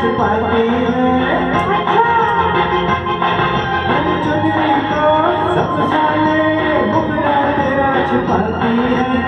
ڇپال ڀڳوان ڇپل آئي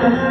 Yeah.